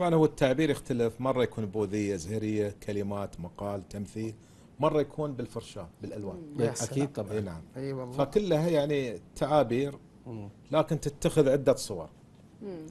طبعا هو التعبير يختلف. مرة يكون بوذية زهرية كلمات مقال تمثيل. مرة يكون بالفرشاة بالألوان. يا أكيد سلام. اي طبعا. نعم. إي والله. فكلها يعني تعابير. لكن تتخذ عدة صور. مم.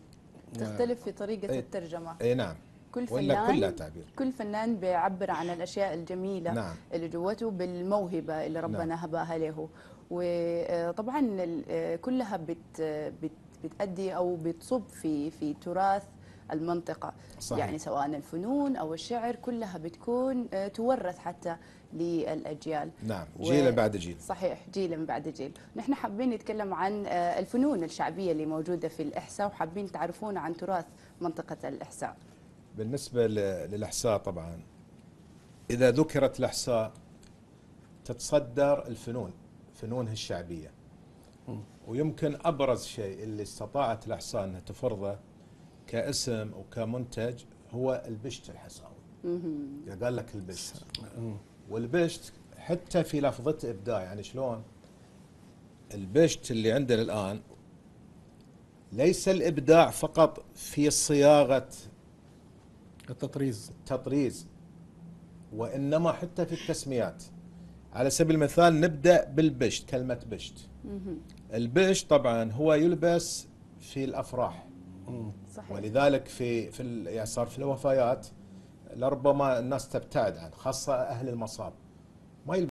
تختلف في طريقة إيه. الترجمة. إي نعم. كل ولا كلها فنان تعبير. كل فنان بيعبر عن الأشياء الجميلة نعم. اللي جوته بالموهبة اللي ربنا هباها له وطبعا ال- آه، كلها بت بت بتأدي أو بتصب في في تراث المنطقة. صحيح. يعني سواء الفنون أو الشعر كلها بتكون آه، تورث حتى للأجيال. نعم و- جيل بعد جيل. صحيح جيل بعد جيل. نحن حابين نتكلم عن آه، الفنون الشعبية اللي موجودة في الإحساء وحابين تعرفون عن تراث منطقة الإحساء. بالنسبة للإحساء طبعا إذا ذكرت الإحساء تتصدر الفنون فنونها الشعبية. ويمكن أبرز شيء اللي استطاعت الإحساء أنها تفرضه كاسم وكمنتج هو البشت الحساوي قال لك البشت. والبشت حتى في لفظته إبداع يعني شلون؟ البشت اللي عندنا الآن ليس الإبداع فقط في صياغة التطريز. التطريز وإنما حتى في التسميات. على سبيل المثال نبدأ بالبشت كلمة بشت. البشت طبعا هو يلبس في الأفراح. صحيح. ولذلك في في يعني صار في الوفيات لربما الناس تبتعد عنه خاصة أهل المصاب. ما